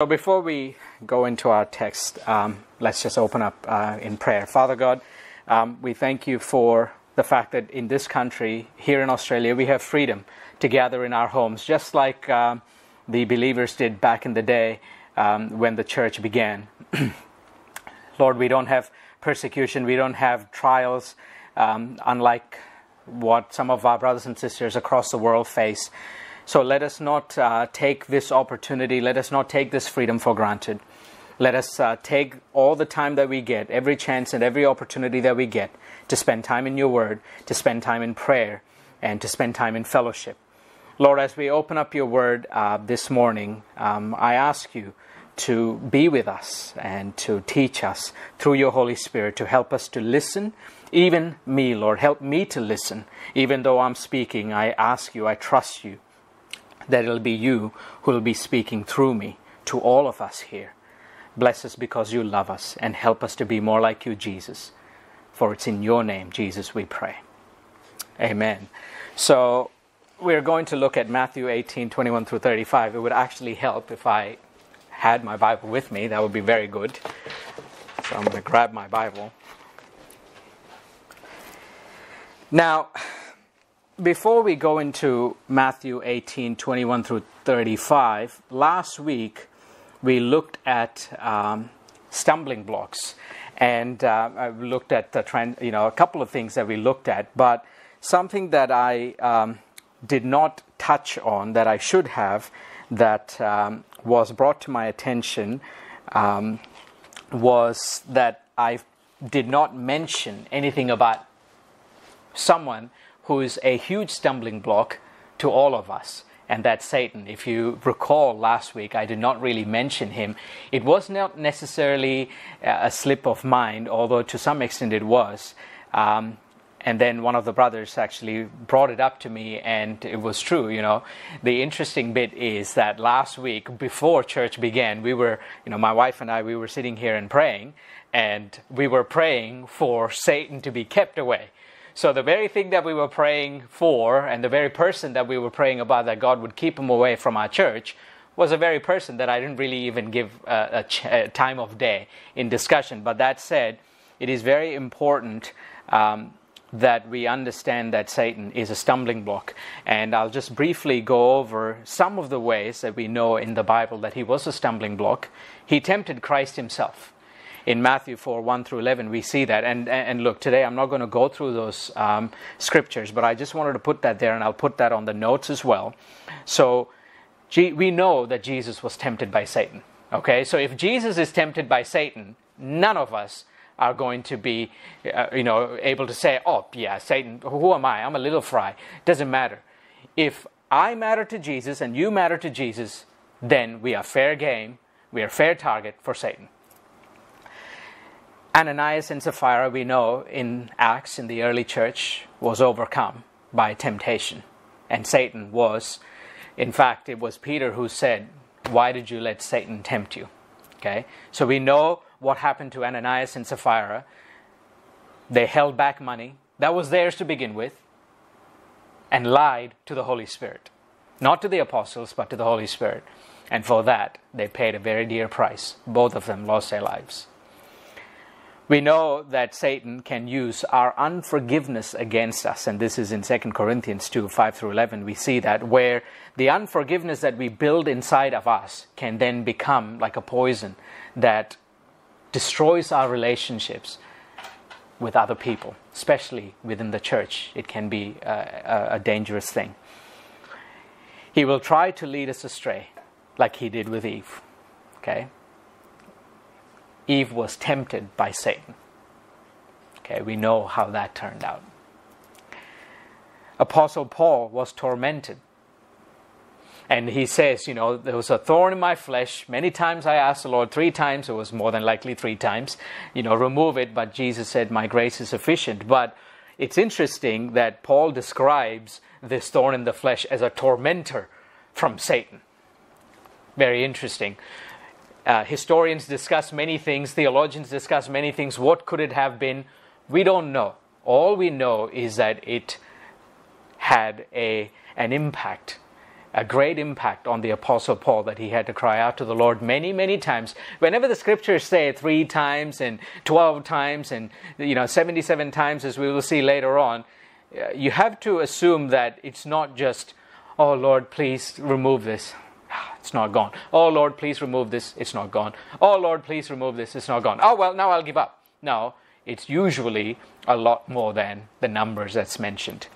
So before we go into our text, um, let's just open up uh, in prayer. Father God, um, we thank you for the fact that in this country, here in Australia, we have freedom to gather in our homes, just like um, the believers did back in the day um, when the church began. Lord, we don't have persecution, we don't have trials, um, unlike what some of our brothers and sisters across the world face. So let us not uh, take this opportunity, let us not take this freedom for granted. Let us uh, take all the time that we get, every chance and every opportunity that we get to spend time in your word, to spend time in prayer, and to spend time in fellowship. Lord, as we open up your word uh, this morning, um, I ask you to be with us and to teach us through your Holy Spirit to help us to listen. Even me, Lord, help me to listen. Even though I'm speaking, I ask you, I trust you that it'll be you who will be speaking through me to all of us here. Bless us because you love us and help us to be more like you, Jesus. For it's in your name, Jesus, we pray. Amen. So we're going to look at Matthew 18 21 through 35. It would actually help if I had my Bible with me. That would be very good. So I'm going to grab my Bible. Now, before we go into Matthew 18 21 through 35, last week we looked at um, stumbling blocks. And uh, I looked at the trend, you know, a couple of things that we looked at, but something that I um, did not touch on that I should have that um, was brought to my attention um, was that I did not mention anything about someone who is a huge stumbling block to all of us, and that's Satan. If you recall last week, I did not really mention him. It was not necessarily a slip of mind, although to some extent it was. Um, and then one of the brothers actually brought it up to me and it was true you know the interesting bit is that last week before church began we were you know my wife and i we were sitting here and praying and we were praying for satan to be kept away so the very thing that we were praying for, and the very person that we were praying about that God would keep him away from our church, was a very person that I didn't really even give a, a, ch- a time of day in discussion. But that said, it is very important um, that we understand that Satan is a stumbling block. And I'll just briefly go over some of the ways that we know in the Bible that he was a stumbling block. He tempted Christ himself in Matthew 4 1 through 11, we see that. And, and look, today I'm not going to go through those um, scriptures, but I just wanted to put that there, and I'll put that on the notes as well. So we know that Jesus was tempted by Satan. Okay, so if Jesus is tempted by Satan, none of us are going to be, uh, you know, able to say, "Oh, yeah, Satan. Who am I? I'm a little fry." Doesn't matter. If I matter to Jesus and you matter to Jesus, then we are fair game. We are fair target for Satan. Ananias and Sapphira, we know in Acts in the early church, was overcome by temptation. And Satan was, in fact, it was Peter who said, Why did you let Satan tempt you? Okay, so we know what happened to Ananias and Sapphira. They held back money that was theirs to begin with and lied to the Holy Spirit. Not to the apostles, but to the Holy Spirit. And for that, they paid a very dear price. Both of them lost their lives. We know that Satan can use our unforgiveness against us, and this is in 2 Corinthians 2 5 through 11. We see that where the unforgiveness that we build inside of us can then become like a poison that destroys our relationships with other people, especially within the church. It can be uh, a, a dangerous thing. He will try to lead us astray, like he did with Eve. Okay? Eve was tempted by Satan. Okay, we know how that turned out. Apostle Paul was tormented. And he says, you know, there was a thorn in my flesh. Many times I asked the Lord, three times, it was more than likely three times, you know, remove it. But Jesus said, My grace is sufficient. But it's interesting that Paul describes this thorn in the flesh as a tormentor from Satan. Very interesting. Uh, historians discuss many things, theologians discuss many things. What could it have been? We don't know. All we know is that it had a, an impact a great impact on the Apostle Paul that he had to cry out to the Lord many, many times. Whenever the scriptures say three times and 12 times and you know 77 times, as we will see later on, uh, you have to assume that it's not just, oh Lord, please remove this. It's not gone. Oh Lord, please remove this. It's not gone. Oh Lord, please remove this. It's not gone. Oh well, now I'll give up. No, it's usually a lot more than the numbers that's mentioned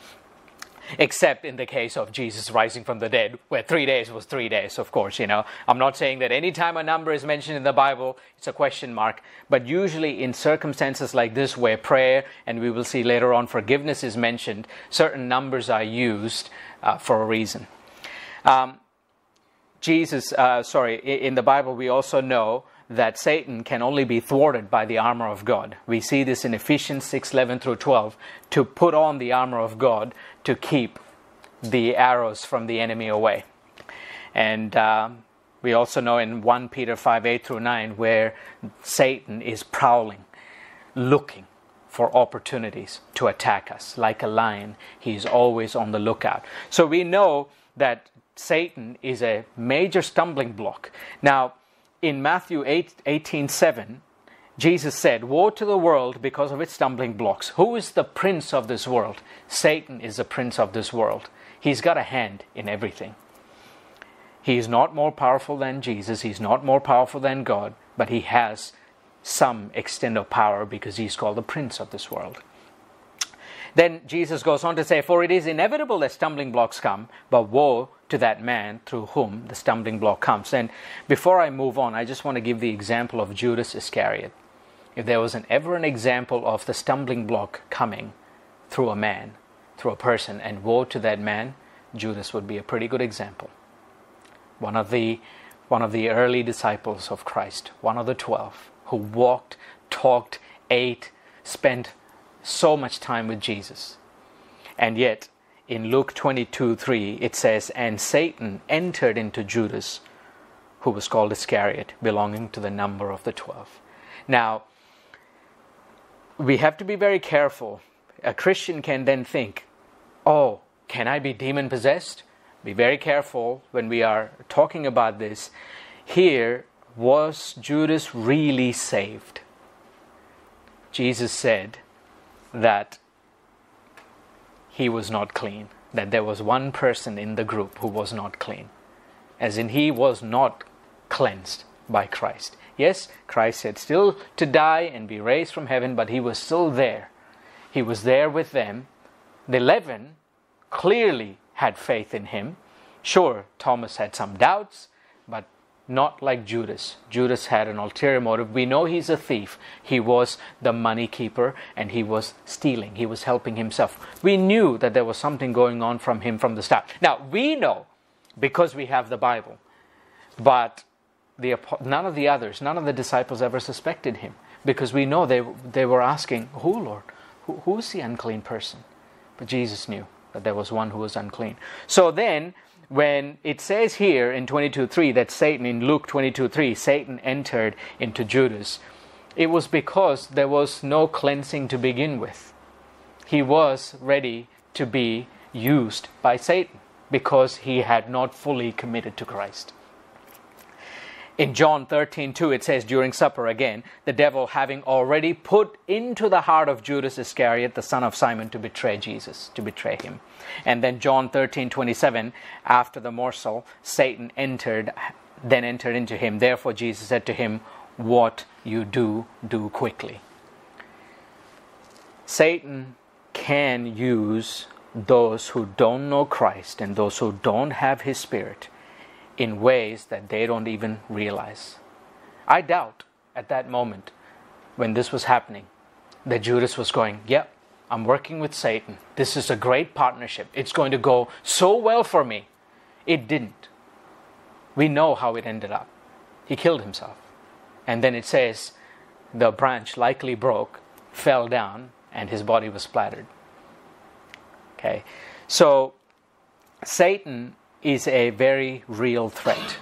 except in the case of Jesus rising from the dead, where three days was three days, of course, you know. I'm not saying that any time a number is mentioned in the Bible, it's a question mark, but usually in circumstances like this, where prayer, and we will see later on, forgiveness is mentioned, certain numbers are used uh, for a reason. Um, Jesus, uh, sorry, in the Bible, we also know that Satan can only be thwarted by the armor of God. We see this in Ephesians 6 11 through 12 to put on the armor of God to keep the arrows from the enemy away. And uh, we also know in 1 Peter 5 8 through 9 where Satan is prowling, looking for opportunities to attack us. Like a lion, he's always on the lookout. So we know that Satan is a major stumbling block. Now, in Matthew 8, 18 7, Jesus said, Woe to the world because of its stumbling blocks. Who is the prince of this world? Satan is the prince of this world. He's got a hand in everything. He is not more powerful than Jesus, he's not more powerful than God, but he has some extent of power because he's called the prince of this world. Then Jesus goes on to say, For it is inevitable that stumbling blocks come, but woe to that man through whom the stumbling block comes. And before I move on, I just want to give the example of Judas Iscariot. If there was an, ever an example of the stumbling block coming through a man, through a person, and woe to that man, Judas would be a pretty good example. One of the one of the early disciples of Christ, one of the twelve, who walked, talked, ate, spent so much time with Jesus. And yet, in Luke 22 3, it says, And Satan entered into Judas, who was called Iscariot, belonging to the number of the twelve. Now, we have to be very careful. A Christian can then think, Oh, can I be demon possessed? Be very careful when we are talking about this. Here, was Judas really saved? Jesus said, that he was not clean, that there was one person in the group who was not clean, as in he was not cleansed by Christ. Yes, Christ had still to die and be raised from heaven, but he was still there. He was there with them. The eleven clearly had faith in him. Sure, Thomas had some doubts, but not like Judas. Judas had an ulterior motive. We know he's a thief. He was the money keeper and he was stealing. He was helping himself. We knew that there was something going on from him from the start. Now, we know because we have the Bible, but the, none of the others, none of the disciples ever suspected him because we know they, they were asking, Who, Lord? Who, who is the unclean person? But Jesus knew that there was one who was unclean. So then, when it says here in 22.3 that Satan, in Luke 22.3, Satan entered into Judas, it was because there was no cleansing to begin with. He was ready to be used by Satan because he had not fully committed to Christ. In John 13, 2, it says, during supper again, the devil having already put into the heart of Judas Iscariot, the son of Simon, to betray Jesus, to betray him. And then John 13, 27, after the morsel, Satan entered, then entered into him. Therefore, Jesus said to him, What you do, do quickly. Satan can use those who don't know Christ and those who don't have his spirit in ways that they don't even realize. I doubt at that moment when this was happening that Judas was going, Yep, I'm working with Satan. This is a great partnership. It's going to go so well for me. It didn't. We know how it ended up. He killed himself. And then it says the branch likely broke, fell down, and his body was splattered. Okay? So Satan is a very real threat.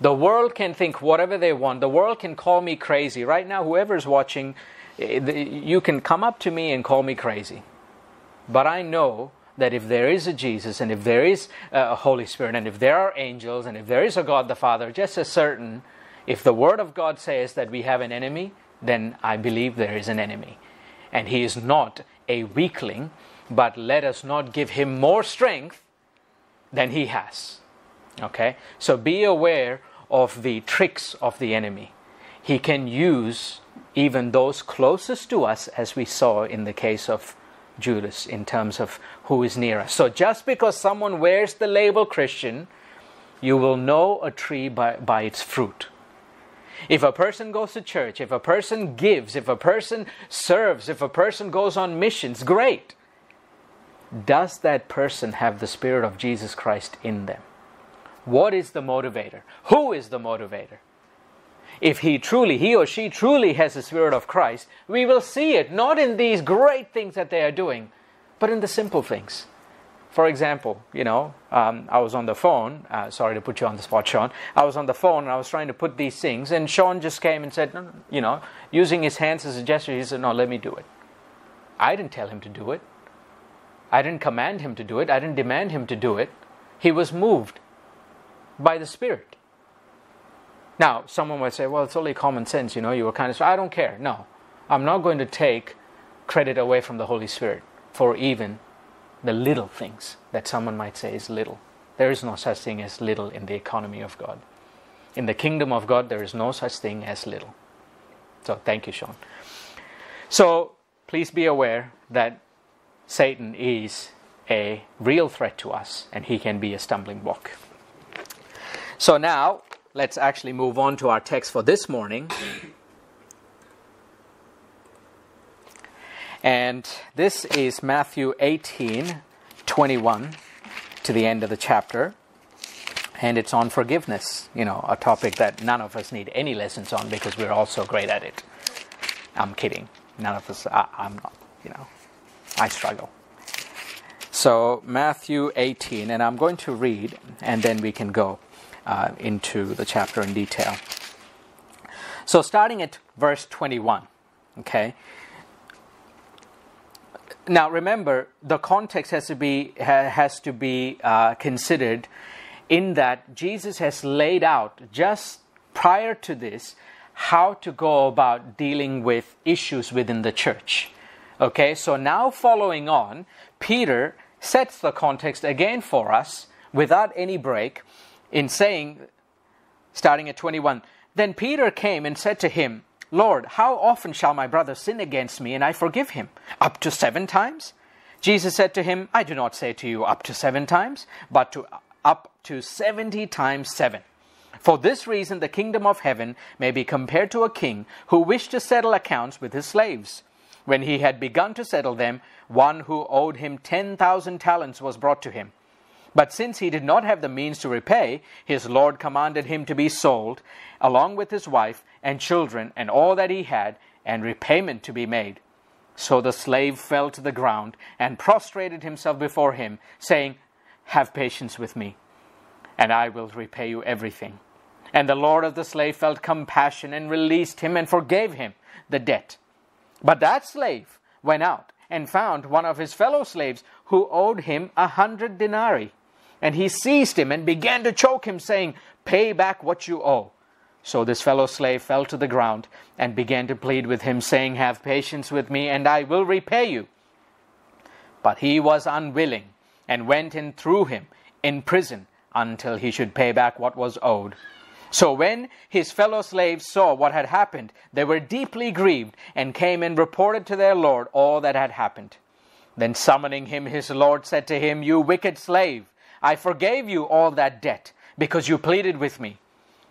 The world can think whatever they want. The world can call me crazy. Right now, whoever's watching, eh, you can come up to me and call me crazy. But I know that if there is a Jesus and if there is a Holy Spirit and if there are angels and if there is a God the Father, just as certain, if the Word of God says that we have an enemy, then I believe there is an enemy. And he is not a weakling, but let us not give him more strength than he has. Okay? So be aware of the tricks of the enemy. He can use even those closest to us, as we saw in the case of Judas, in terms of who is near us. So just because someone wears the label Christian, you will know a tree by, by its fruit. If a person goes to church, if a person gives, if a person serves, if a person goes on missions, great. Does that person have the Spirit of Jesus Christ in them? What is the motivator? Who is the motivator? If he truly, he or she truly has the Spirit of Christ, we will see it not in these great things that they are doing, but in the simple things. For example, you know, um, I was on the phone. Uh, sorry to put you on the spot, Sean. I was on the phone and I was trying to put these things, and Sean just came and said, you know, using his hands as a gesture, he said, "No, let me do it." I didn't tell him to do it. I didn't command him to do it. I didn't demand him to do it. He was moved by the Spirit. Now, someone might say, well, it's only common sense, you know, you were kind of, I don't care. No, I'm not going to take credit away from the Holy Spirit for even the little things that someone might say is little. There is no such thing as little in the economy of God. In the kingdom of God, there is no such thing as little. So, thank you, Sean. So, please be aware that Satan is a real threat to us and he can be a stumbling block. So, now let's actually move on to our text for this morning. And this is Matthew 18 21 to the end of the chapter. And it's on forgiveness, you know, a topic that none of us need any lessons on because we're all so great at it. I'm kidding. None of us, I, I'm not, you know, I struggle. So, Matthew 18, and I'm going to read, and then we can go uh, into the chapter in detail. So, starting at verse 21, okay, now remember the context has to be has to be uh, considered in that Jesus has laid out just prior to this how to go about dealing with issues within the church. Okay, so now following on, Peter sets the context again for us without any break in saying, starting at 21, Then Peter came and said to him, Lord, how often shall my brother sin against me and I forgive him? Up to seven times? Jesus said to him, I do not say to you up to seven times, but to up to seventy times seven. For this reason, the kingdom of heaven may be compared to a king who wished to settle accounts with his slaves. When he had begun to settle them, one who owed him ten thousand talents was brought to him. But since he did not have the means to repay, his Lord commanded him to be sold, along with his wife and children and all that he had, and repayment to be made. So the slave fell to the ground and prostrated himself before him, saying, Have patience with me, and I will repay you everything. And the Lord of the slave felt compassion and released him and forgave him the debt. But that slave went out and found one of his fellow slaves who owed him a hundred denarii. And he seized him and began to choke him, saying, Pay back what you owe. So this fellow slave fell to the ground and began to plead with him, saying, Have patience with me, and I will repay you. But he was unwilling, and went and threw him in prison until he should pay back what was owed. So when his fellow slaves saw what had happened, they were deeply grieved, and came and reported to their Lord all that had happened. Then summoning him, his Lord said to him, You wicked slave, I forgave you all that debt, because you pleaded with me.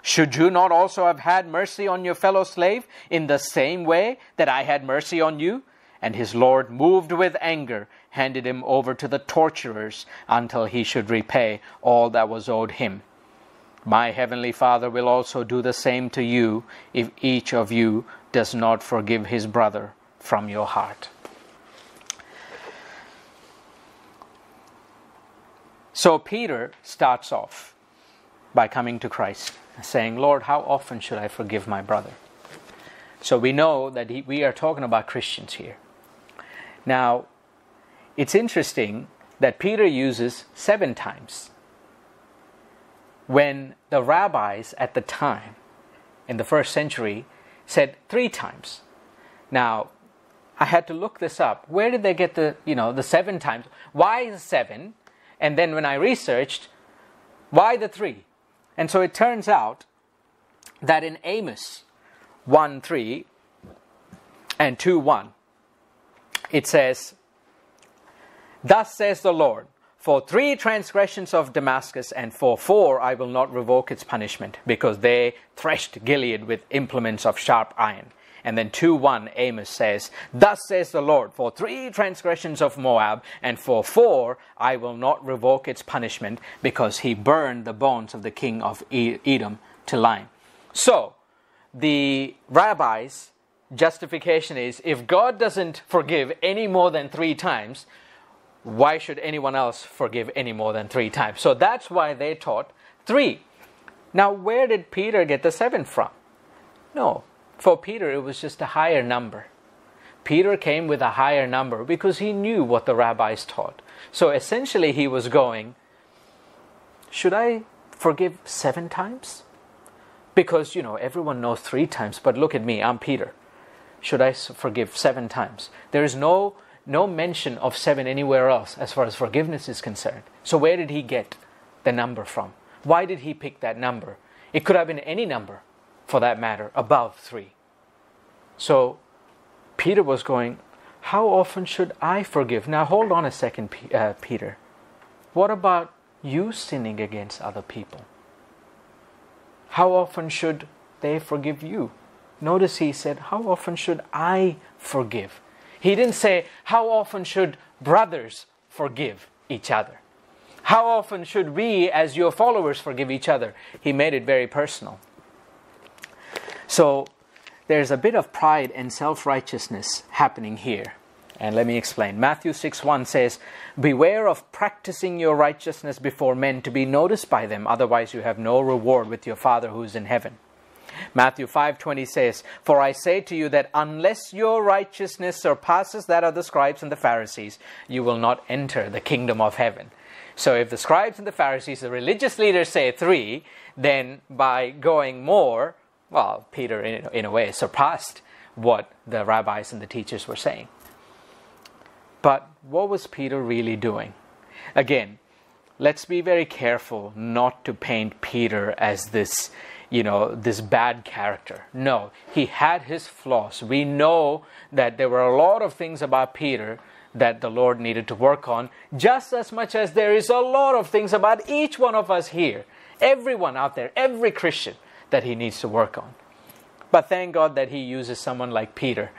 Should you not also have had mercy on your fellow slave in the same way that I had mercy on you? And his Lord, moved with anger, handed him over to the torturers until he should repay all that was owed him. My heavenly Father will also do the same to you if each of you does not forgive his brother from your heart. So Peter starts off by coming to Christ saying, Lord, how often should I forgive my brother? So we know that he, we are talking about Christians here. Now, it's interesting that Peter uses seven times when the rabbis at the time in the first century said three times. Now, I had to look this up. Where did they get the, you know, the seven times? Why the seven? And then when I researched, why the three? And so it turns out that in Amos 1 3 and 2 1, it says, Thus says the Lord, for three transgressions of Damascus, and for four I will not revoke its punishment, because they threshed Gilead with implements of sharp iron. And then 2 1 Amos says, Thus says the Lord, for three transgressions of Moab, and for four I will not revoke its punishment, because he burned the bones of the king of Edom to lime. So, the rabbis' justification is if God doesn't forgive any more than three times, why should anyone else forgive any more than three times? So that's why they taught three. Now, where did Peter get the seven from? No, for Peter, it was just a higher number. Peter came with a higher number because he knew what the rabbis taught. So essentially, he was going, Should I forgive seven times? Because, you know, everyone knows three times, but look at me, I'm Peter. Should I forgive seven times? There is no no mention of seven anywhere else as far as forgiveness is concerned. So, where did he get the number from? Why did he pick that number? It could have been any number, for that matter, above three. So, Peter was going, How often should I forgive? Now, hold on a second, uh, Peter. What about you sinning against other people? How often should they forgive you? Notice he said, How often should I forgive? He didn't say, How often should brothers forgive each other? How often should we, as your followers, forgive each other? He made it very personal. So there's a bit of pride and self righteousness happening here. And let me explain. Matthew 6 1 says, Beware of practicing your righteousness before men to be noticed by them, otherwise, you have no reward with your Father who is in heaven. Matthew 5:20 says, "For I say to you that unless your righteousness surpasses that of the scribes and the Pharisees, you will not enter the kingdom of heaven." So if the scribes and the Pharisees, the religious leaders say 3, then by going more, well, Peter in, in a way surpassed what the rabbis and the teachers were saying. But what was Peter really doing? Again, let's be very careful not to paint Peter as this you know, this bad character. No, he had his flaws. We know that there were a lot of things about Peter that the Lord needed to work on, just as much as there is a lot of things about each one of us here, everyone out there, every Christian that he needs to work on. But thank God that he uses someone like Peter.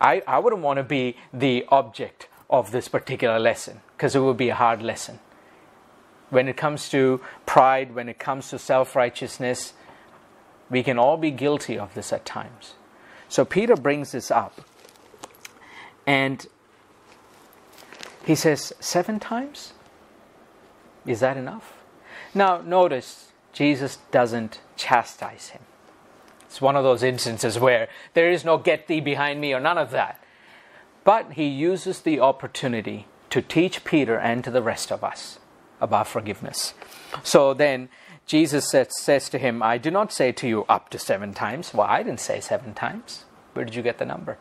I, I wouldn't want to be the object of this particular lesson because it would be a hard lesson. When it comes to pride, when it comes to self righteousness, we can all be guilty of this at times. So Peter brings this up. And he says, Seven times? Is that enough? Now, notice Jesus doesn't chastise him. It's one of those instances where there is no get thee behind me or none of that. But he uses the opportunity to teach Peter and to the rest of us about forgiveness. So then Jesus says, says to him, I do not say to you up to seven times. Well, I didn't say seven times. Where did you get the number?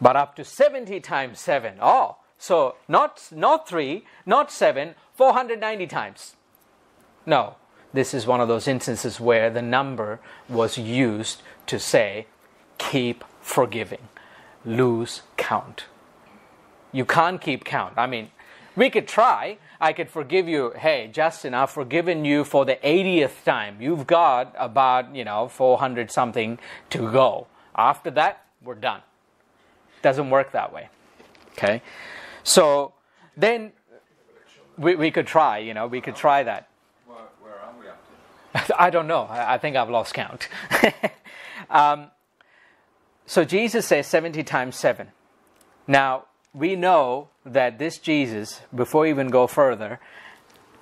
But up to 70 times seven. Oh, so not, not three, not seven, 490 times. No, this is one of those instances where the number was used to say, keep forgiving, lose count. You can't keep count. I mean, we could try, I could forgive you, hey, Justin, I've forgiven you for the 80th time. You've got about, you know, 400 something to go. After that, we're done. Doesn't work that way. Okay? So then we, we could try, you know, we could try that. Where, are we up to? I don't know. I, I think I've lost count. um, so Jesus says 70 times 7. Now, we know that this Jesus, before even go further,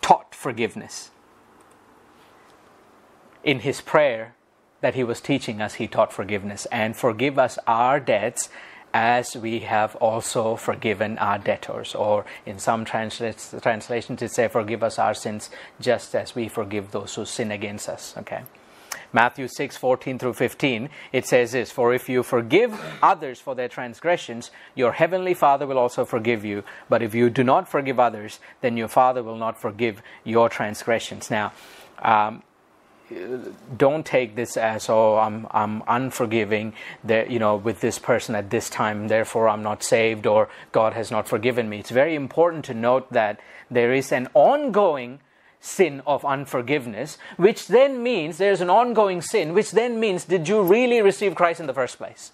taught forgiveness. In his prayer that he was teaching us, he taught forgiveness and forgive us our debts as we have also forgiven our debtors. Or in some translations, it says, Forgive us our sins just as we forgive those who sin against us. Okay. Matthew 6 14 through 15, it says this For if you forgive others for their transgressions, your heavenly Father will also forgive you. But if you do not forgive others, then your Father will not forgive your transgressions. Now, um, don't take this as oh I'm I'm unforgiving that you know with this person at this time therefore I'm not saved or God has not forgiven me. It's very important to note that there is an ongoing sin of unforgiveness, which then means there's an ongoing sin, which then means did you really receive Christ in the first place?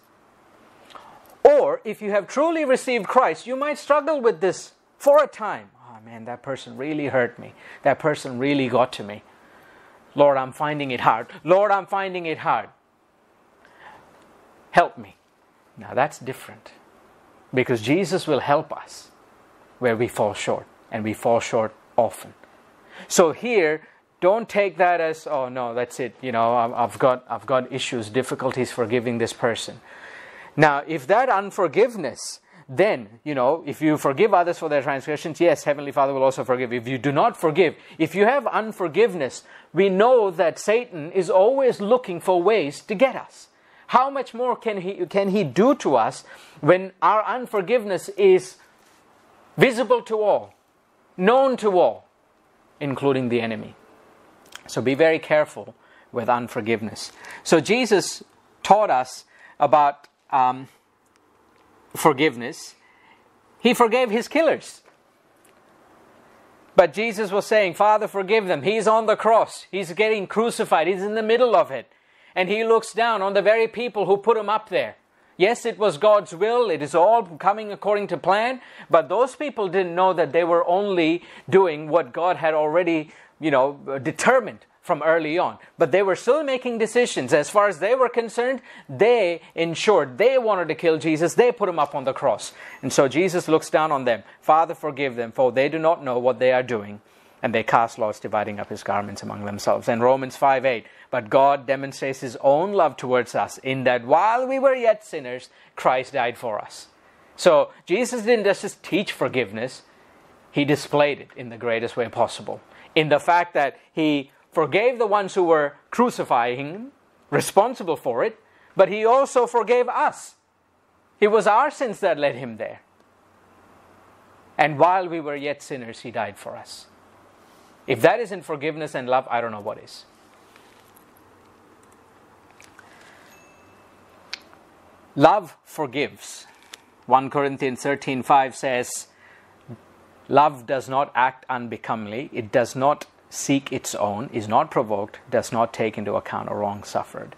Or if you have truly received Christ, you might struggle with this for a time. Oh man, that person really hurt me. That person really got to me. Lord, I'm finding it hard. Lord, I'm finding it hard. Help me. Now that's different because Jesus will help us where we fall short, and we fall short often. So here, don't take that as, oh no, that's it. You know, I've got, I've got issues, difficulties forgiving this person. Now, if that unforgiveness, then, you know, if you forgive others for their transgressions, yes, Heavenly Father will also forgive. If you do not forgive, if you have unforgiveness, we know that Satan is always looking for ways to get us. How much more can he, can he do to us when our unforgiveness is visible to all, known to all? Including the enemy. So be very careful with unforgiveness. So Jesus taught us about um, forgiveness. He forgave his killers. But Jesus was saying, Father, forgive them. He's on the cross. He's getting crucified. He's in the middle of it. And he looks down on the very people who put him up there. Yes, it was God's will. It is all coming according to plan. But those people didn't know that they were only doing what God had already, you know, determined from early on. But they were still making decisions. As far as they were concerned, they ensured they wanted to kill Jesus. They put him up on the cross. And so Jesus looks down on them. Father, forgive them, for they do not know what they are doing. And they cast lots, dividing up his garments among themselves. And Romans 5 8 but God demonstrates His own love towards us in that while we were yet sinners, Christ died for us. So Jesus didn't just teach forgiveness, He displayed it in the greatest way possible. In the fact that He forgave the ones who were crucifying Him, responsible for it, but He also forgave us. It was our sins that led Him there. And while we were yet sinners, He died for us. If that isn't forgiveness and love, I don't know what is. Love forgives. 1 Corinthians 13:5 says, Love does not act unbecomingly, it does not seek its own, is not provoked, does not take into account a wrong suffered.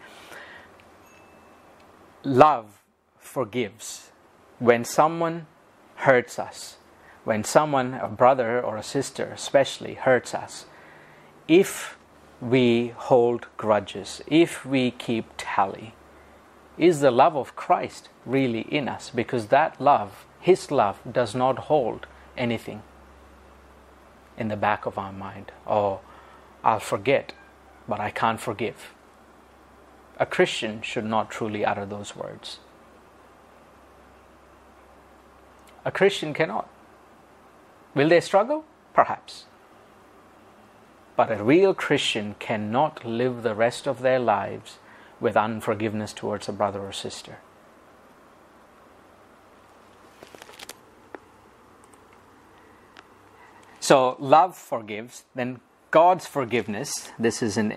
Love forgives. When someone hurts us, when someone, a brother or a sister especially, hurts us, if we hold grudges, if we keep tally, is the love of Christ really in us? Because that love, His love, does not hold anything in the back of our mind. Oh, I'll forget, but I can't forgive. A Christian should not truly utter those words. A Christian cannot. Will they struggle? Perhaps. But a real Christian cannot live the rest of their lives with unforgiveness towards a brother or sister. So, love forgives, then God's forgiveness, this is in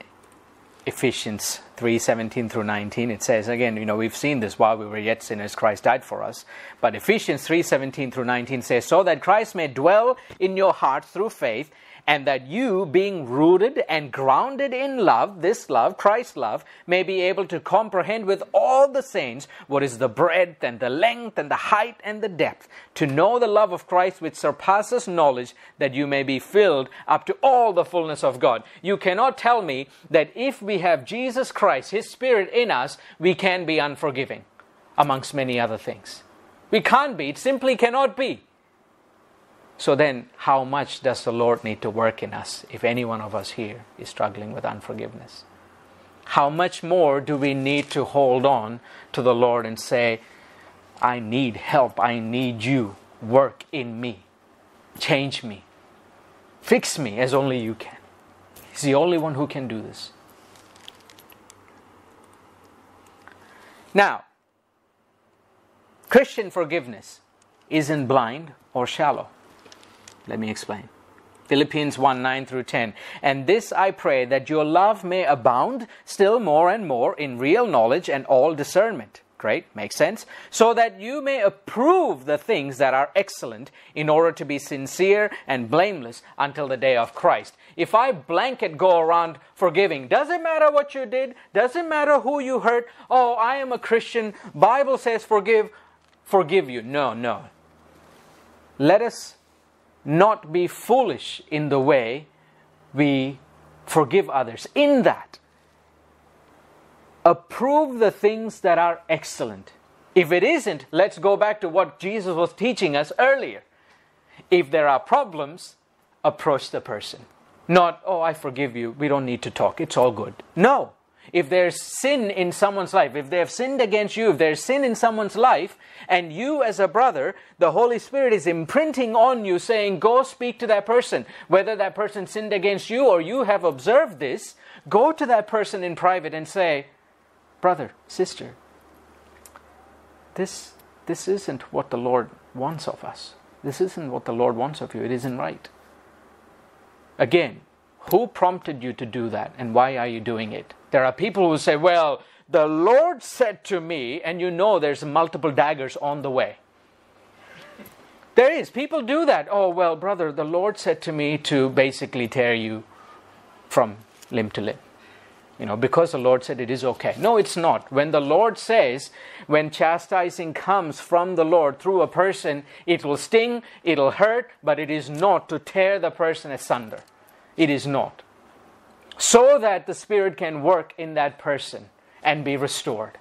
Ephesians 3 17 through 19. It says, again, you know, we've seen this while we were yet sinners, Christ died for us. But Ephesians 3 17 through 19 says, So that Christ may dwell in your heart through faith and that you, being rooted and grounded in love, this love, Christ's love, may be able to comprehend with all the saints what is the breadth and the length and the height and the depth, to know the love of Christ which surpasses knowledge, that you may be filled up to all the fullness of God. You cannot tell me that if we have Jesus Christ, His Spirit in us, we can be unforgiving, amongst many other things. We can't be, it simply cannot be. So then, how much does the Lord need to work in us if any one of us here is struggling with unforgiveness? How much more do we need to hold on to the Lord and say, I need help. I need you. Work in me. Change me. Fix me as only you can. He's the only one who can do this. Now, Christian forgiveness isn't blind or shallow. Let me explain. Philippians 1 9 through 10. And this I pray that your love may abound still more and more in real knowledge and all discernment. Great, makes sense. So that you may approve the things that are excellent in order to be sincere and blameless until the day of Christ. If I blanket go around forgiving, doesn't matter what you did, doesn't matter who you hurt. Oh, I am a Christian. Bible says forgive, forgive you. No, no. Let us not be foolish in the way we forgive others. In that, approve the things that are excellent. If it isn't, let's go back to what Jesus was teaching us earlier. If there are problems, approach the person. Not, oh, I forgive you, we don't need to talk, it's all good. No if there's sin in someone's life, if they have sinned against you, if there's sin in someone's life, and you as a brother, the Holy Spirit is imprinting on you saying, Go speak to that person. Whether that person sinned against you or you have observed this, go to that person in private and say, Brother, sister, this, this isn't what the Lord wants of us. This isn't what the Lord wants of you. It isn't right. Again, who prompted you to do that and why are you doing it? There are people who say, Well, the Lord said to me, and you know there's multiple daggers on the way. There is. People do that. Oh, well, brother, the Lord said to me to basically tear you from limb to limb. You know, because the Lord said it is okay. No, it's not. When the Lord says, when chastising comes from the Lord through a person, it will sting, it'll hurt, but it is not to tear the person asunder. It is not so that the Spirit can work in that person and be restored.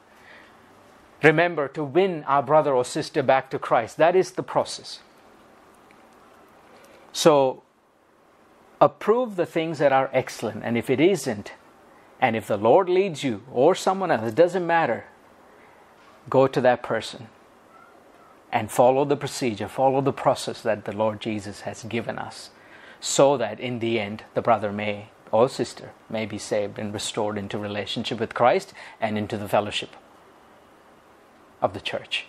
Remember to win our brother or sister back to Christ. That is the process. So, approve the things that are excellent. And if it isn't, and if the Lord leads you or someone else, it doesn't matter, go to that person and follow the procedure, follow the process that the Lord Jesus has given us, so that in the end the brother may or sister may be saved and restored into relationship with Christ and into the fellowship of the church.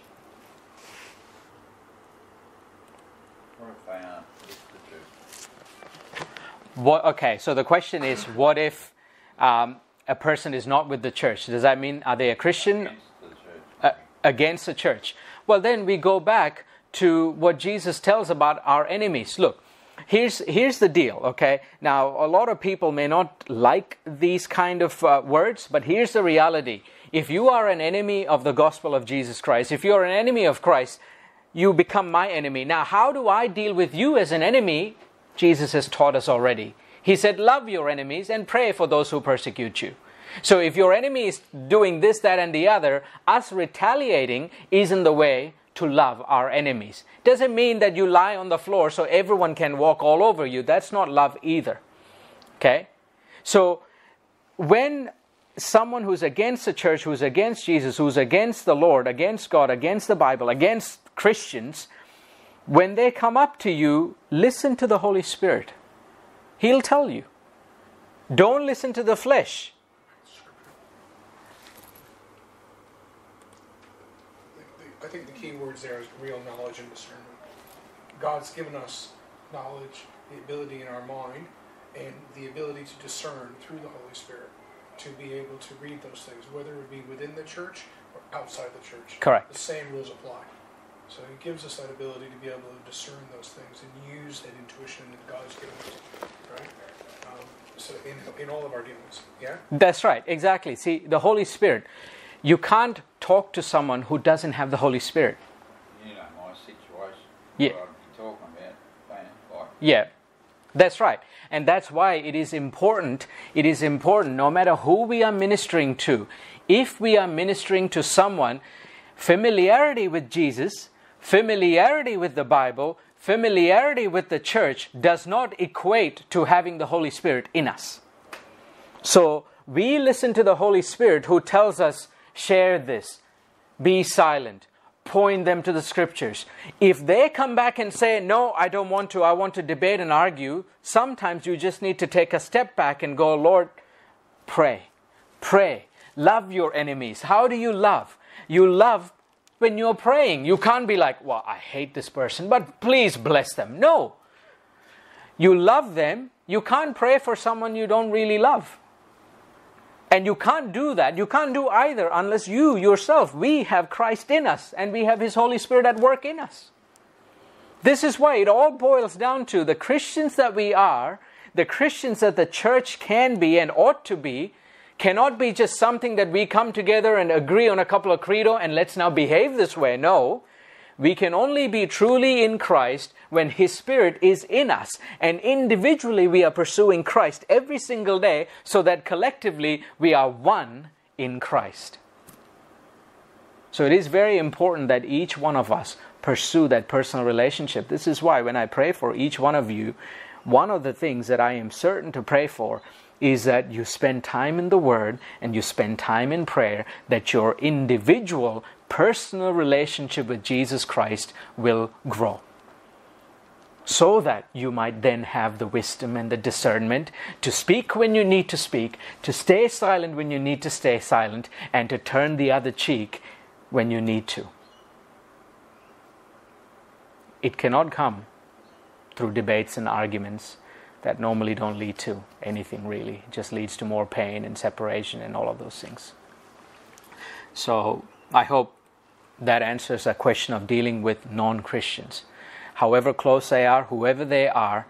What, okay, so the question is what if um, a person is not with the church? Does that mean are they a Christian against the, uh, against the church? Well, then we go back to what Jesus tells about our enemies. Look, here's here's the deal okay? Now a lot of people may not like these kind of uh, words but here's the reality. If you are an enemy of the gospel of jesus christ if you're an enemy of christ you become my enemy. Now how do i deal with you as an enemy? Jesus has taught us already. He said love your enemies and pray for those who persecute you. So if your enemy is doing this that and the other us retaliating isn't the way to love our enemies. Doesn't mean that you lie on the floor so everyone can walk all over you. That's not love either. Okay? So when someone who's against the church, who's against Jesus, who's against the Lord, against God, against the Bible, against Christians, when they come up to you, listen to the Holy Spirit. He'll tell you. Don't listen to the flesh. I think the key words there is real knowledge and discernment. God's given us knowledge, the ability in our mind, and the ability to discern through the Holy Spirit to be able to read those things, whether it be within the church or outside the church. Correct. The same rules apply. So He gives us that ability to be able to discern those things and use that intuition that God's given us. Right? Um, so in, in all of our dealings, yeah. That's right. Exactly. See, the Holy Spirit you can't talk to someone who doesn't have the Holy Spirit. You know my situation. Yeah. talking about. Yeah. That's right. And that's why it is important, it is important no matter who we are ministering to, if we are ministering to someone, familiarity with Jesus, familiarity with the Bible, familiarity with the church does not equate to having the Holy Spirit in us. So we listen to the Holy Spirit who tells us share this, be silent, point them to the scriptures. If they come back and say, No, I don't want to, I want to debate and argue, sometimes you just need to take a step back and go, Lord, pray. Pray. Love your enemies. How do you love? You love when you're praying. You can't be like, Well, I hate this person, but please bless them. No. You love them. You can't pray for someone you don't really love. And you can't do that. You can't do either unless you yourself, we have Christ in us and we have His Holy Spirit at work in us. This is why it all boils down to the Christians that we are, the Christians that the church can be and ought to be, cannot be just something that we come together and agree on a couple of credo and let's now behave this way. No. We can only be truly in Christ when His Spirit is in us. And individually, we are pursuing Christ every single day so that collectively we are one in Christ. So it is very important that each one of us pursue that personal relationship. This is why when I pray for each one of you, one of the things that I am certain to pray for is that you spend time in the Word and you spend time in prayer, that your individual personal relationship with Jesus Christ will grow. So that you might then have the wisdom and the discernment to speak when you need to speak, to stay silent when you need to stay silent, and to turn the other cheek when you need to. It cannot come through debates and arguments that normally don't lead to anything really. It just leads to more pain and separation and all of those things. So I hope that answers a question of dealing with non Christians. However close they are, whoever they are,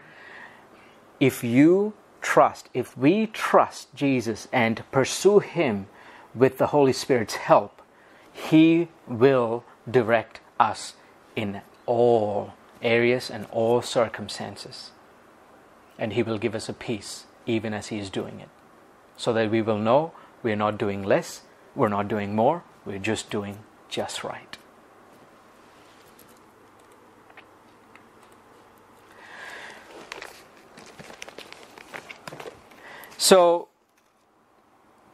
if you trust, if we trust Jesus and pursue Him with the Holy Spirit's help, He will direct us in all areas and all circumstances. And He will give us a peace even as He is doing it. So that we will know we're not doing less, we're not doing more, we're just doing just right. So,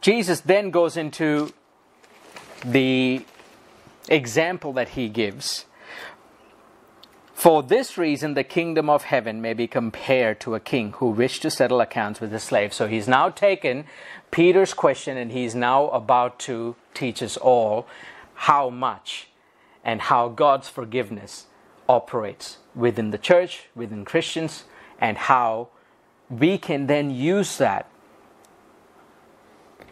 Jesus then goes into the example that he gives. For this reason, the kingdom of heaven may be compared to a king who wished to settle accounts with his slave. So he's now taken Peter's question and he's now about to teach us all how much and how God's forgiveness operates within the church, within Christians, and how we can then use that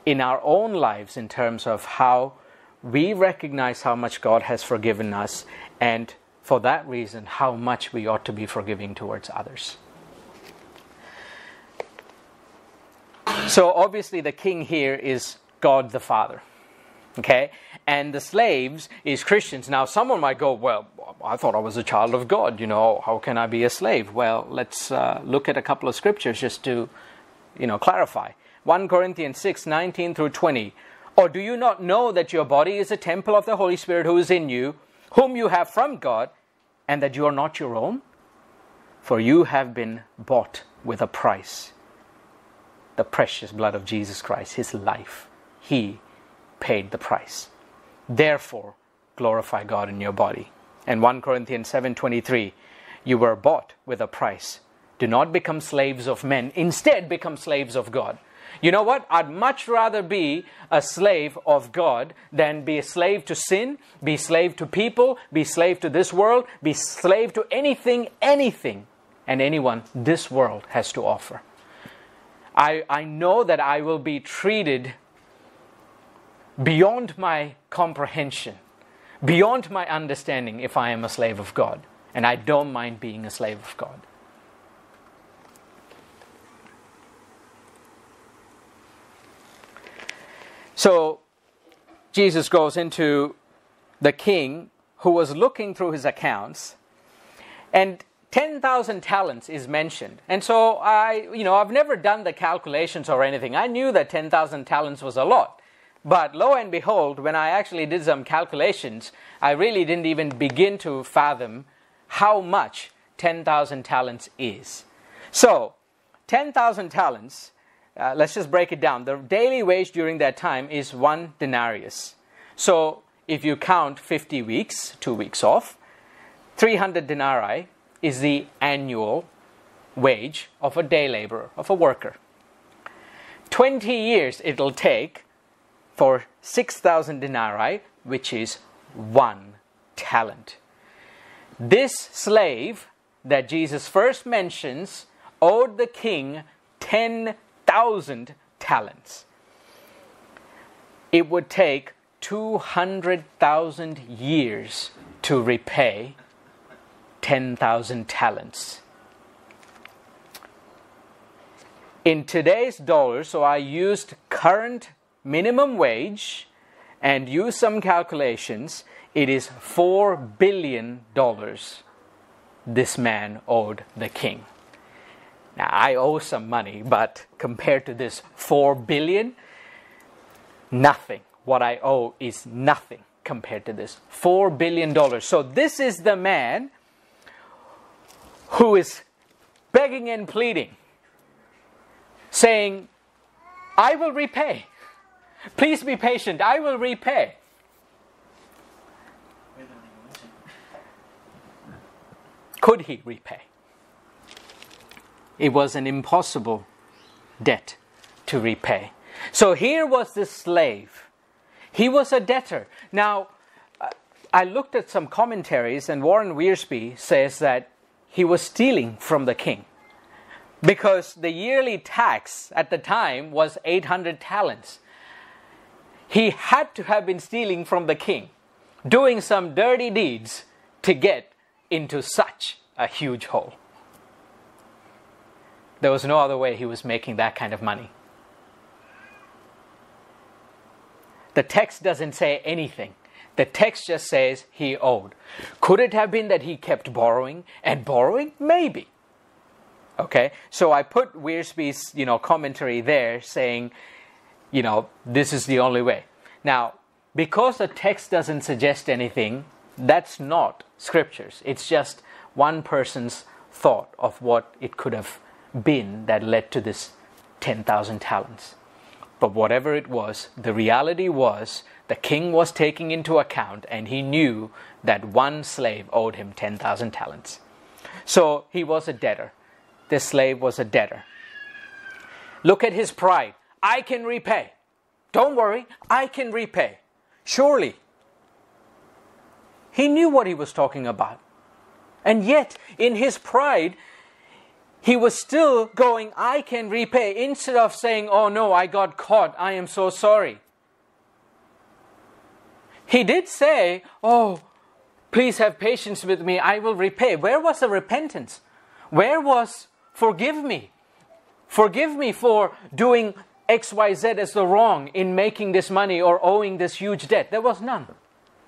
in our own lives in terms of how we recognize how much God has forgiven us, and for that reason, how much we ought to be forgiving towards others. So, obviously, the king here is God the Father. Okay? And the slaves is Christians. Now, someone might go, Well, I thought I was a child of God. You know, how can I be a slave? Well, let's uh, look at a couple of scriptures just to, you know, clarify. 1 Corinthians 6 19 through 20. Or do you not know that your body is a temple of the Holy Spirit who is in you, whom you have from God, and that you are not your own? For you have been bought with a price the precious blood of Jesus Christ, his life. He paid the price. Therefore, glorify God in your body. And 1 Corinthians 7:23, you were bought with a price. Do not become slaves of men, instead become slaves of God. You know what? I'd much rather be a slave of God than be a slave to sin, be slave to people, be slave to this world, be slave to anything, anything, and anyone this world has to offer. I, I know that I will be treated beyond my comprehension, beyond my understanding if I am a slave of God. And I don't mind being a slave of God. So Jesus goes into the king who was looking through his accounts and 10,000 talents is mentioned. And so I, you know, I've never done the calculations or anything. I knew that 10,000 talents was a lot. But lo and behold, when I actually did some calculations, I really didn't even begin to fathom how much 10,000 talents is. So, 10,000 talents uh, let's just break it down. The daily wage during that time is one denarius. So if you count 50 weeks, two weeks off, 300 denarii is the annual wage of a day laborer, of a worker. 20 years it'll take for 6,000 denarii, which is one talent. This slave that Jesus first mentions owed the king 10,000 talents. It would take 200,000 years to repay 10,000 talents. In today's dollars, so I used current minimum wage and used some calculations, it is $4 billion this man owed the king. Now, I owe some money, but compared to this 4 billion, nothing. What I owe is nothing compared to this 4 billion dollars. So this is the man who is begging and pleading, saying, I will repay. Please be patient. I will repay. Could he repay? It was an impossible debt to repay. So here was this slave. He was a debtor. Now, I looked at some commentaries, and Warren Wiersbe says that he was stealing from the king because the yearly tax at the time was 800 talents. He had to have been stealing from the king, doing some dirty deeds to get into such a huge hole. There was no other way he was making that kind of money. The text doesn't say anything. The text just says he owed. Could it have been that he kept borrowing and borrowing? Maybe. Okay, so I put Wiersbe's you know commentary there saying, you know, this is the only way. Now, because the text doesn't suggest anything, that's not scriptures. It's just one person's thought of what it could have been that led to this 10,000 talents. But whatever it was, the reality was the king was taking into account and he knew that one slave owed him 10,000 talents. So he was a debtor. This slave was a debtor. Look at his pride. I can repay. Don't worry, I can repay. Surely. He knew what he was talking about. And yet, in his pride, he was still going, I can repay, instead of saying, Oh no, I got caught, I am so sorry. He did say, Oh, please have patience with me, I will repay. Where was the repentance? Where was forgive me? Forgive me for doing XYZ as the wrong in making this money or owing this huge debt. There was none.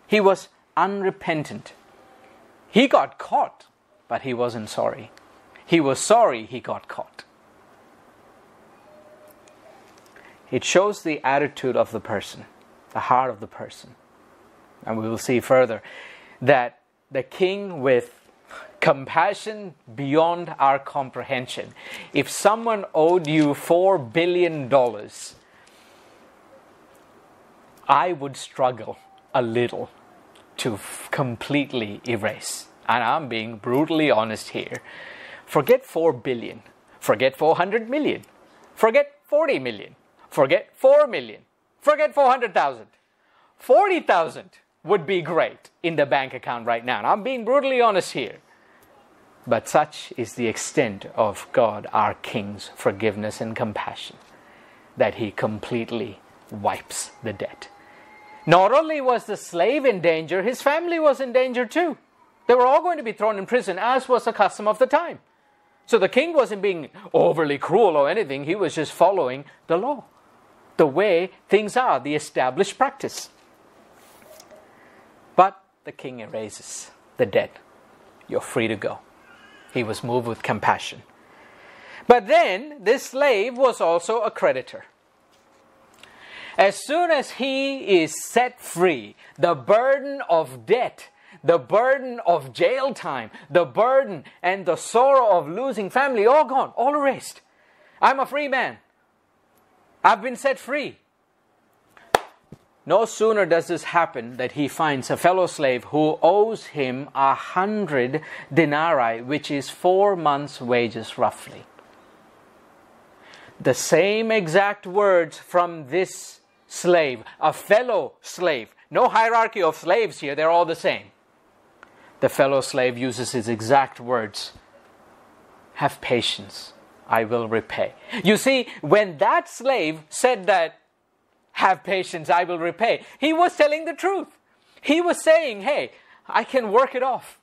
He was unrepentant. He got caught, but he wasn't sorry. He was sorry he got caught. It shows the attitude of the person, the heart of the person. And we will see further that the king, with compassion beyond our comprehension, if someone owed you $4 billion, I would struggle a little to completely erase. And I'm being brutally honest here. Forget 4 billion. Forget 400 million. Forget 40 million. Forget 4 million. Forget 400,000. 40,000 would be great in the bank account right now. And I'm being brutally honest here. But such is the extent of God, our King's forgiveness and compassion, that He completely wipes the debt. Not only was the slave in danger, his family was in danger too. They were all going to be thrown in prison, as was the custom of the time. So the king wasn't being overly cruel or anything, he was just following the law, the way things are, the established practice. But the king erases the debt. You're free to go. He was moved with compassion. But then this slave was also a creditor. As soon as he is set free, the burden of debt, the burden of jail time, the burden and the sorrow of losing family, all gone, all erased. I'm a free man. I've been set free. no sooner does this happen that he finds a fellow slave who owes him a hundred denarii, which is four months' wages roughly. The same exact words from this slave, a fellow slave. No hierarchy of slaves here, they're all the same. The fellow slave uses his exact words Have patience, I will repay. You see, when that slave said that, have patience, I will repay. He was telling the truth. He was saying, hey, I can work it off.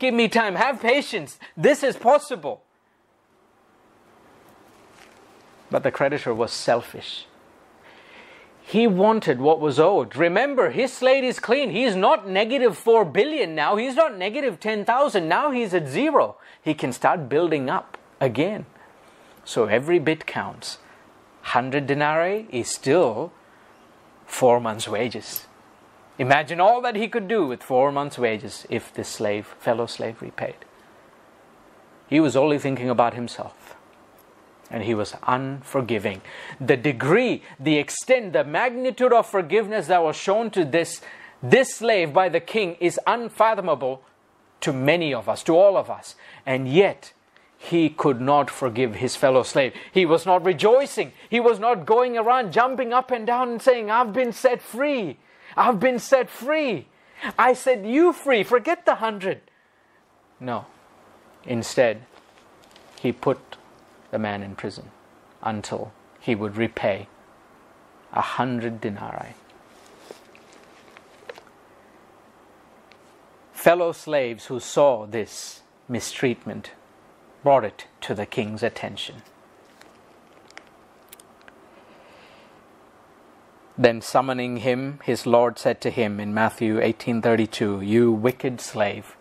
Give me time. Have patience. This is possible. But the creditor was selfish. He wanted what was owed. Remember, his slate is clean. He's not negative 4 billion now. He's not negative 10,000. Now he's at zero. He can start building up again. So every bit counts. 100 denarii is still four months' wages. Imagine all that he could do with four months' wages if this slave, fellow slave, repaid. He was only thinking about himself. And he was unforgiving. The degree, the extent, the magnitude of forgiveness that was shown to this, this slave by the king is unfathomable to many of us, to all of us. And yet, he could not forgive his fellow slave. He was not rejoicing. He was not going around jumping up and down and saying, I've been set free. I've been set free. I set you free. Forget the hundred. No. Instead, he put the man in prison until he would repay a hundred denarii. Fellow slaves who saw this mistreatment brought it to the king's attention. Then summoning him, his lord said to him in Matthew 18:32, "You wicked slave,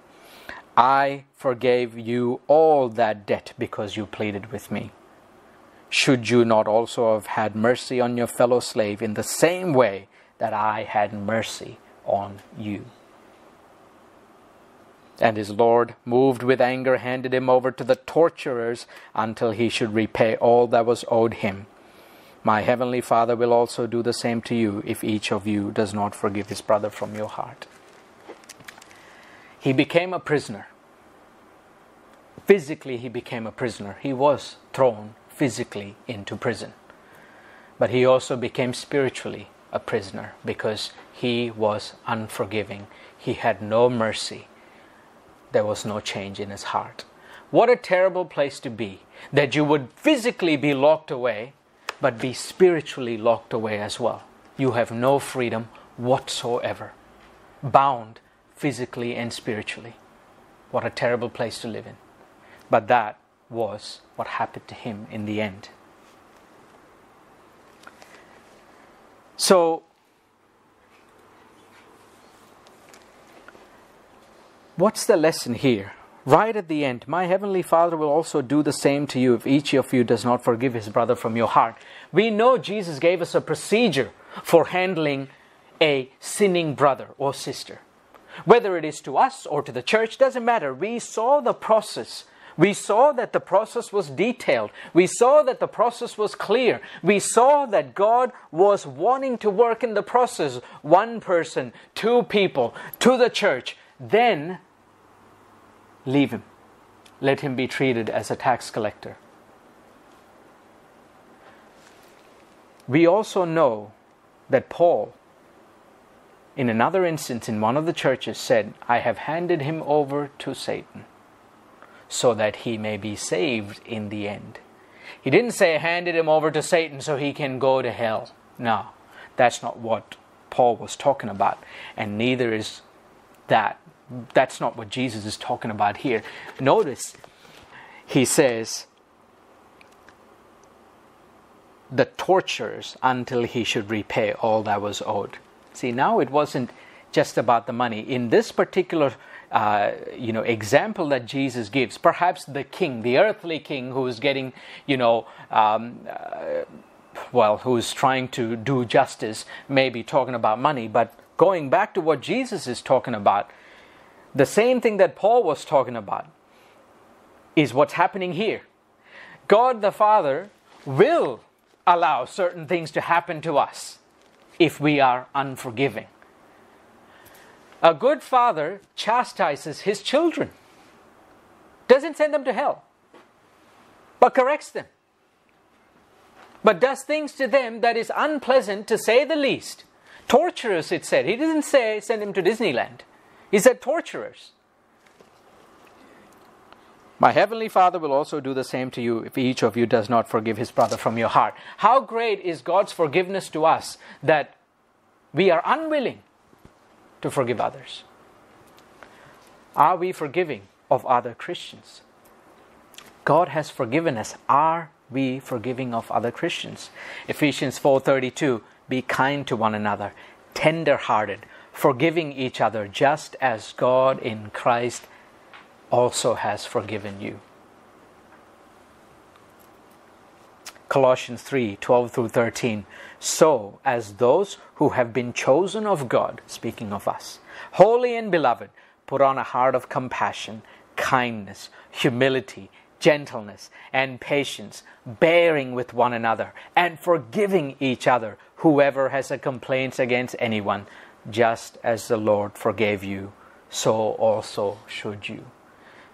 I forgave you all that debt because you pleaded with me. Should you not also have had mercy on your fellow slave in the same way that I had mercy on you?" And his Lord, moved with anger, handed him over to the torturers until he should repay all that was owed him. My heavenly Father will also do the same to you if each of you does not forgive his brother from your heart. He became a prisoner. Physically, he became a prisoner. He was thrown physically into prison. But he also became spiritually a prisoner because he was unforgiving. He had no mercy there was no change in his heart. What a terrible place to be that you would physically be locked away, but be spiritually locked away as well. You have no freedom whatsoever, bound physically and spiritually. What a terrible place to live in. But that was what happened to him in the end. So, What's the lesson here? Right at the end, my heavenly Father will also do the same to you if each of you does not forgive his brother from your heart. We know Jesus gave us a procedure for handling a sinning brother or sister. Whether it is to us or to the church, doesn't matter. We saw the process. We saw that the process was detailed. We saw that the process was clear. We saw that God was wanting to work in the process. One person, two people, to the church. Then leave him. Let him be treated as a tax collector. We also know that Paul, in another instance in one of the churches, said, I have handed him over to Satan so that he may be saved in the end. He didn't say, handed him over to Satan so he can go to hell. No, that's not what Paul was talking about, and neither is that that's not what Jesus is talking about here. Notice, he says, the tortures until he should repay all that was owed. See, now it wasn't just about the money. In this particular uh, you know example that Jesus gives, perhaps the king, the earthly king, who is getting you know. Um, uh, well, who's trying to do justice, may be talking about money, but going back to what Jesus is talking about, the same thing that Paul was talking about is what's happening here. God the Father will allow certain things to happen to us. If we are unforgiving. A good father chastises his children, doesn't send them to hell, but corrects them, but does things to them that is unpleasant to say the least. Torturers, it said. He didn't say send him to Disneyland, he said torturers. My heavenly Father will also do the same to you if each of you does not forgive his brother from your heart. How great is God's forgiveness to us that we are unwilling to forgive others? Are we forgiving of other Christians? God has forgiven us. Are we forgiving of other Christians? Ephesians 4:32 Be kind to one another, tender-hearted, forgiving each other just as God in Christ also has forgiven you. Colossians 3 12 through 13. So, as those who have been chosen of God, speaking of us, holy and beloved, put on a heart of compassion, kindness, humility, gentleness, and patience, bearing with one another, and forgiving each other, whoever has a complaint against anyone, just as the Lord forgave you, so also should you.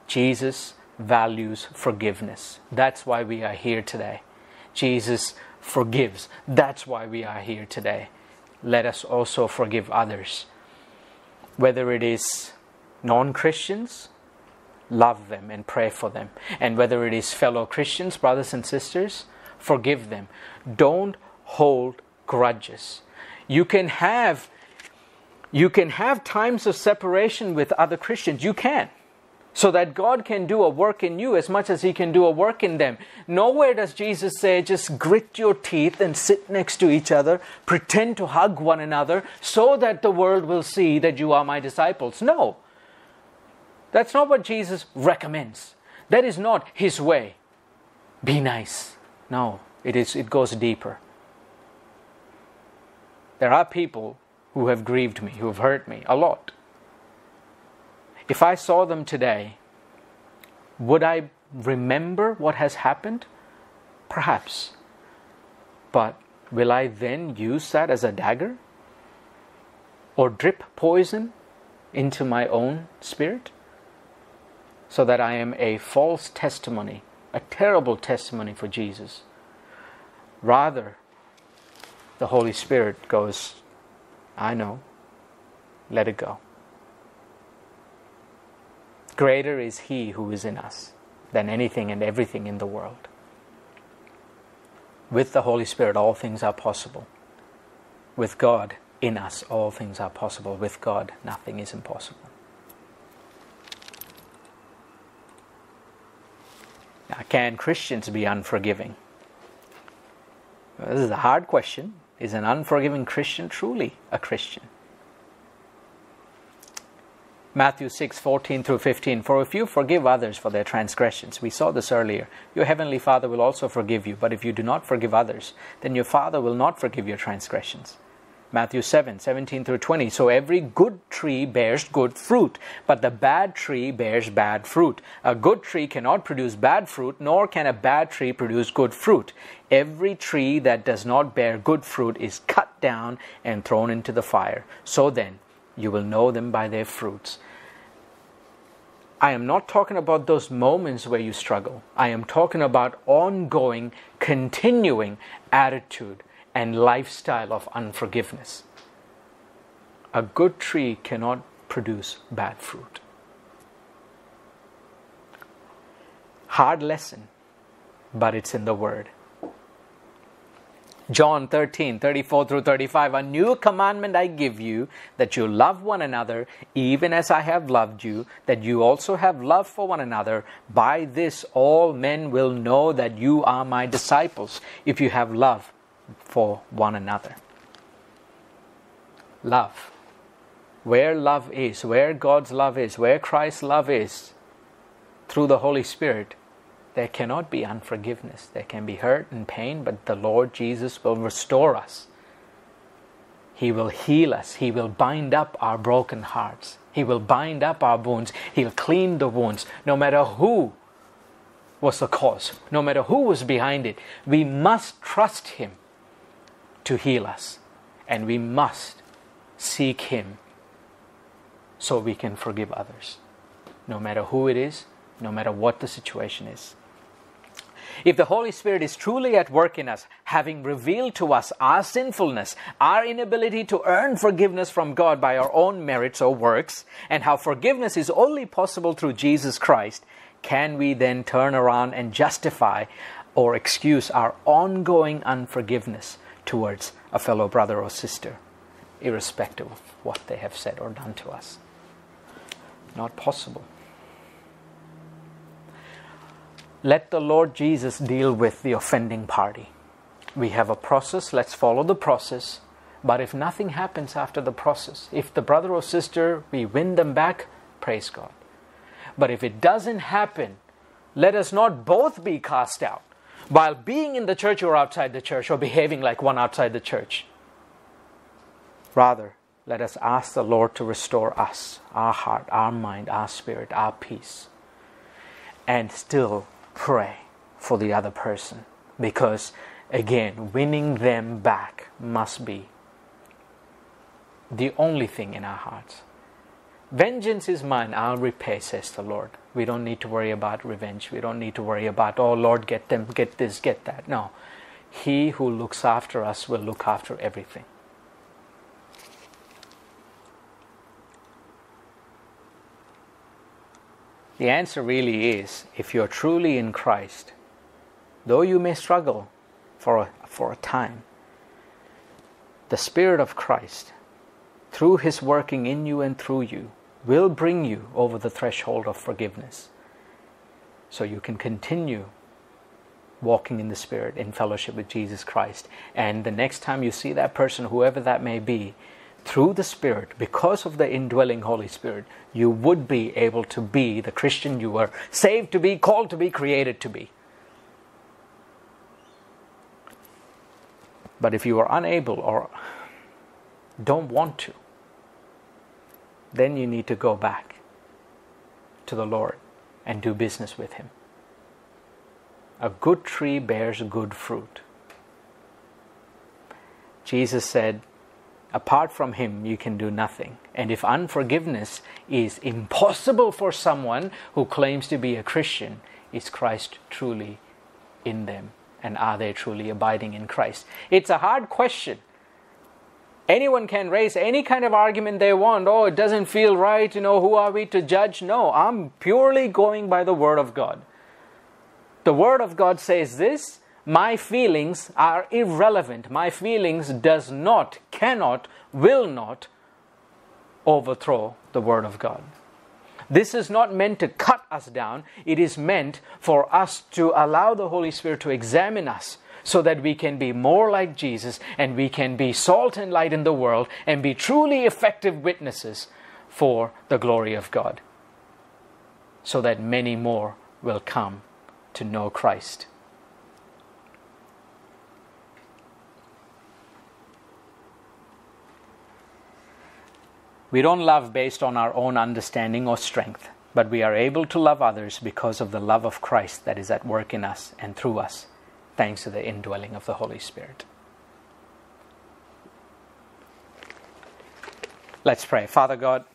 Jesus values forgiveness. That's why we are here today. Jesus forgives. That's why we are here today. Let us also forgive others. Whether it is non Christians, love them and pray for them. And whether it is fellow Christians, brothers and sisters, forgive them. Don't hold grudges. You can have you can have times of separation with other Christians. You can so that God can do a work in you as much as He can do a work in them. Nowhere does Jesus say, just grit your teeth and sit next to each other, pretend to hug one another, so that the world will see that you are my disciples. No. That's not what Jesus recommends. That is not His way. Be nice. No, it, is, it goes deeper. There are people who have grieved me, who have hurt me a lot. If I saw them today, would I remember what has happened? Perhaps. But will I then use that as a dagger? Or drip poison into my own spirit? So that I am a false testimony, a terrible testimony for Jesus. Rather, the Holy Spirit goes, I know, let it go. Greater is He who is in us than anything and everything in the world. With the Holy Spirit, all things are possible. With God in us, all things are possible. With God, nothing is impossible. Now, can Christians be unforgiving? Well, this is a hard question. Is an unforgiving Christian truly a Christian? Matthew 6, 14 through 15. For if you forgive others for their transgressions, we saw this earlier, your heavenly Father will also forgive you. But if you do not forgive others, then your Father will not forgive your transgressions. Matthew 7, 17 through 20. So every good tree bears good fruit, but the bad tree bears bad fruit. A good tree cannot produce bad fruit, nor can a bad tree produce good fruit. Every tree that does not bear good fruit is cut down and thrown into the fire. So then, you will know them by their fruits. I am not talking about those moments where you struggle. I am talking about ongoing, continuing attitude and lifestyle of unforgiveness. A good tree cannot produce bad fruit. Hard lesson, but it's in the Word. John 13, 34 through 35. A new commandment I give you, that you love one another, even as I have loved you, that you also have love for one another. By this all men will know that you are my disciples, if you have love for one another. Love. Where love is, where God's love is, where Christ's love is, through the Holy Spirit, there cannot be unforgiveness. There can be hurt and pain, but the Lord Jesus will restore us. He will heal us. He will bind up our broken hearts. He will bind up our wounds. He'll clean the wounds, no matter who was the cause, no matter who was behind it. We must trust Him to heal us and we must seek Him so we can forgive others, no matter who it is, no matter what the situation is. If the Holy Spirit is truly at work in us, having revealed to us our sinfulness, our inability to earn forgiveness from God by our own merits or works, and how forgiveness is only possible through Jesus Christ, can we then turn around and justify or excuse our ongoing unforgiveness towards a fellow brother or sister, irrespective of what they have said or done to us? Not possible. Let the Lord Jesus deal with the offending party. We have a process, let's follow the process. But if nothing happens after the process, if the brother or sister, we win them back, praise God. But if it doesn't happen, let us not both be cast out while being in the church or outside the church or behaving like one outside the church. Rather, let us ask the Lord to restore us, our heart, our mind, our spirit, our peace, and still pray for the other person. Because, again, winning them back must be the only thing in our hearts. Vengeance is mine, I'll repay, says the Lord. We don't need to worry about revenge. We don't need to worry about, oh Lord, get them, get this, get that. No. He who looks after us will look after everything. The answer really is if you're truly in Christ, though you may struggle for a, for a time, the Spirit of Christ, through His working in you and through you, will bring you over the threshold of forgiveness. So you can continue walking in the Spirit in fellowship with Jesus Christ. And the next time you see that person, whoever that may be, through the Spirit, because of the indwelling Holy Spirit, you would be able to be the Christian you were saved to be, called to be, created to be. But if you are unable or don't want to, then you need to go back to the Lord and do business with Him. A good tree bears good fruit. Jesus said, Apart from Him, you can do nothing. And if unforgiveness is impossible for someone who claims to be a Christian, is Christ truly in them? And are they truly abiding in Christ? It's a hard question. Anyone can raise any kind of argument they want. Oh, it doesn't feel right. You know, who are we to judge? No, I'm purely going by the Word of God. The Word of God says this my feelings are irrelevant. My feelings does not, cannot, will not overthrow the word of God. This is not meant to cut us down. It is meant for us to allow the Holy Spirit to examine us so that we can be more like Jesus and we can be salt and light in the world and be truly effective witnesses for the glory of God so that many more will come to know Christ. We don't love based on our own understanding or strength, but we are able to love others because of the love of Christ that is at work in us and through us, thanks to the indwelling of the Holy Spirit. Let's pray. Father God,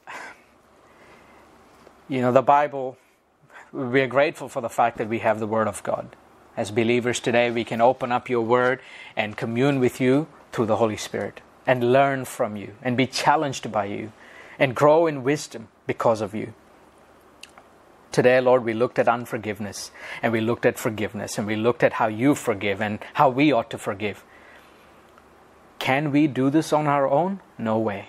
you know, the Bible, we are grateful for the fact that we have the Word of God. As believers today, we can open up your Word and commune with you through the Holy Spirit and learn from you and be challenged by you and grow in wisdom because of you. Today, Lord, we looked at unforgiveness and we looked at forgiveness and we looked at how you forgive and how we ought to forgive. Can we do this on our own? No way.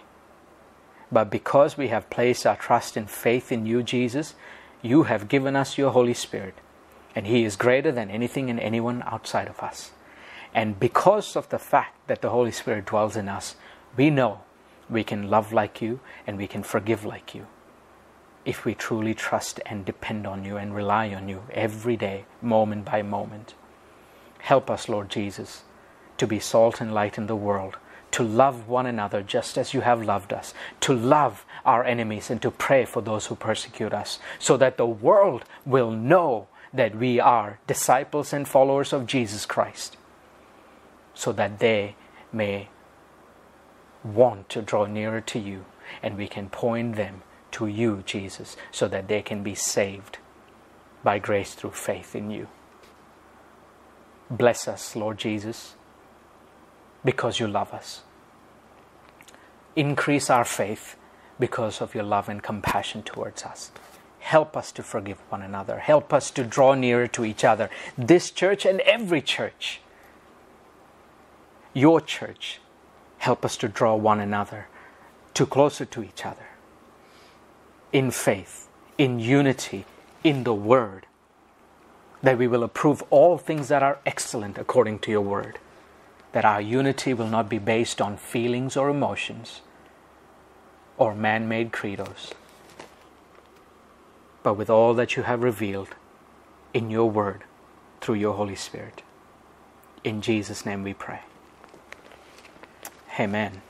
But because we have placed our trust and faith in you, Jesus, you have given us your Holy Spirit, and He is greater than anything and anyone outside of us. And because of the fact that the Holy Spirit dwells in us, we know we can love like you and we can forgive like you if we truly trust and depend on you and rely on you every day, moment by moment. Help us, Lord Jesus, to be salt and light in the world, to love one another just as you have loved us, to love our enemies and to pray for those who persecute us, so that the world will know that we are disciples and followers of Jesus Christ, so that they may want to draw nearer to you and we can point them to you, Jesus, so that they can be saved by grace through faith in you. Bless us, Lord Jesus, because you love us. Increase our faith because of your love and compassion towards us. Help us to forgive one another. Help us to draw nearer to each other. This church and every church. Your church. Help us to draw one another to closer to each other. In faith, in unity, in the Word. That we will approve all things that are excellent according to your Word. That our unity will not be based on feelings or emotions or man made credos but with all that you have revealed in your word through your Holy Spirit. In Jesus' name we pray. Amen.